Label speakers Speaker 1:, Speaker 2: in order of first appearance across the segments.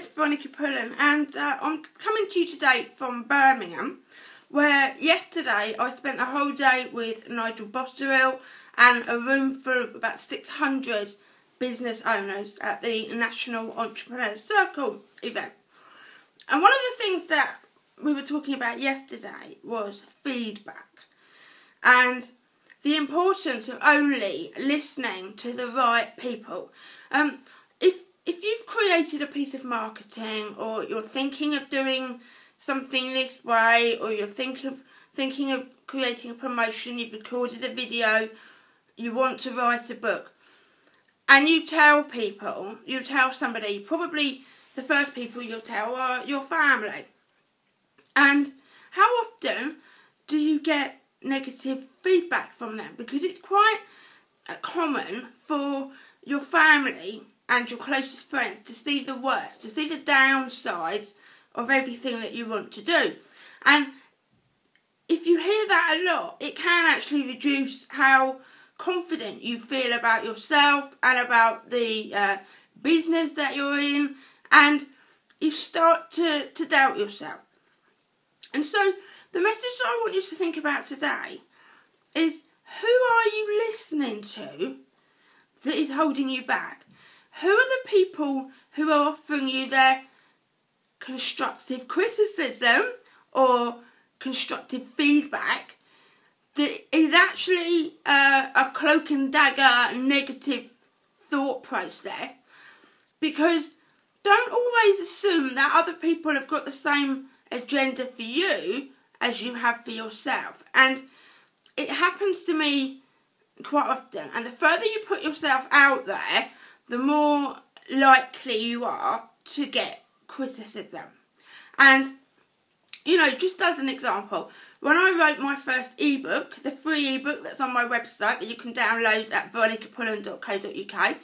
Speaker 1: it's Veronica Pullen, and uh, I'm coming to you today from Birmingham, where yesterday I spent the whole day with Nigel Botterill and a room full of about 600 business owners at the National Entrepreneur Circle event. And one of the things that we were talking about yesterday was feedback and the importance of only listening to the right people. Um, if a piece of marketing or you're thinking of doing something this way or you're thinking of thinking of creating a promotion, you've recorded a video, you want to write a book, and you tell people, you tell somebody, probably the first people you'll tell are your family. And how often do you get negative feedback from them? Because it's quite uh, common for your family and your closest friends to see the worst, to see the downsides of everything that you want to do. And if you hear that a lot, it can actually reduce how confident you feel about yourself and about the uh, business that you're in, and you start to, to doubt yourself. And so, the message that I want you to think about today is who are you listening to that is holding you back? Who are the people who are offering you their constructive criticism or constructive feedback? That is actually uh, a cloak and dagger negative thought process because don't always assume that other people have got the same agenda for you as you have for yourself. And it happens to me quite often. And the further you put yourself out there the more likely you are to get criticism. And, you know, just as an example, when I wrote my first ebook, the free ebook that's on my website that you can download at veronicapullen.co.uk,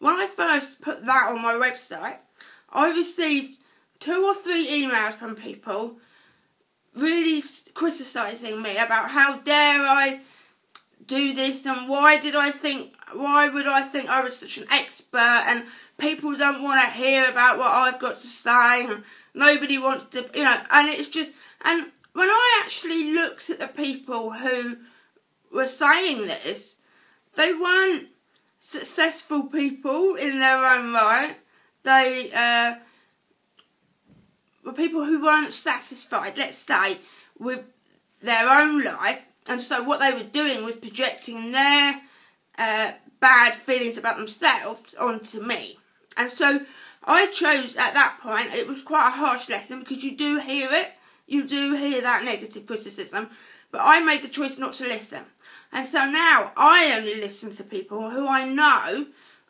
Speaker 1: when I first put that on my website, I received two or three emails from people really criticising me about how dare I do this and why did I think why would I think I was such an expert? And people don't want to hear about what I've got to say and nobody wants to you know and it's just and when I actually looked at the people who were saying this they weren't successful people in their own right. They uh, were people who weren't satisfied let's say with their own life and so what they were doing was projecting their uh, bad feelings about themselves onto me. And so I chose at that point, it was quite a harsh lesson because you do hear it, you do hear that negative criticism, but I made the choice not to listen. And so now I only listen to people who I know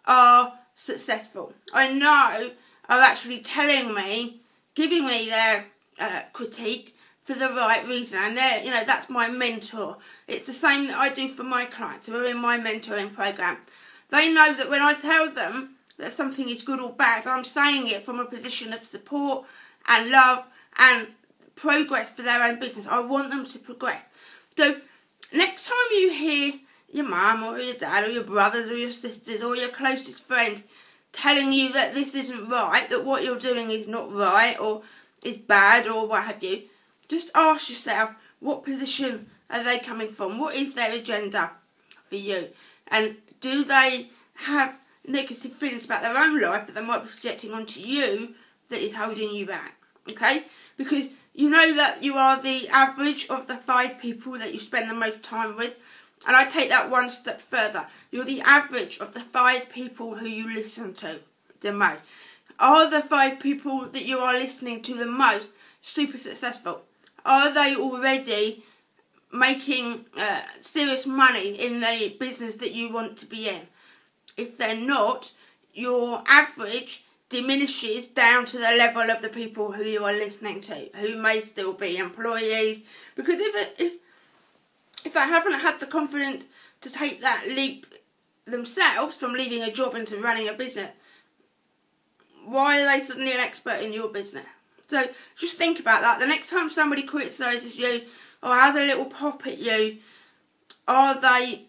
Speaker 1: are successful. I know are actually telling me, giving me their uh, critique for the right reason. And they you know, that's my mentor. It's the same that I do for my clients who are in my mentoring program. They know that when I tell them that something is good or bad, I'm saying it from a position of support and love and progress for their own business. I want them to progress. So next time you hear your mum or your dad or your brothers or your sisters or your closest friend telling you that this isn't right, that what you're doing is not right or is bad or what have you, just ask yourself what position are they coming from? What is their agenda for you? And do they have negative feelings about their own life that they might be projecting onto you that is holding you back? Okay? Because you know that you are the average of the five people that you spend the most time with. And I take that one step further. You're the average of the five people who you listen to the most. Are the five people that you are listening to the most super successful? Are they already making uh, serious money in the business that you want to be in? If they're not, your average diminishes down to the level of the people who you are listening to, who may still be employees. Because if if if they haven't had the confidence to take that leap themselves from leaving a job into running a business, why are they suddenly an expert in your business? So just think about that. The next time somebody criticises you or has a little pop at you, are they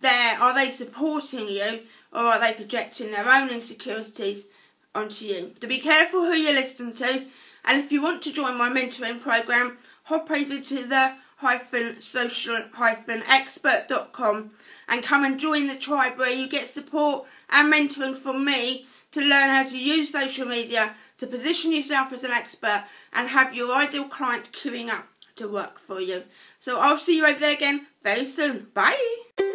Speaker 1: there? Are they supporting you or are they projecting their own insecurities onto you. So be careful who you listen to, and if you want to join my mentoring program, hop over to the hyphen social hyphen expert.com and come and join the tribe where you get support and mentoring from me to learn how to use social media to position yourself as an expert and have your ideal client queuing up to work for you. So I'll see you over there again very soon. Bye.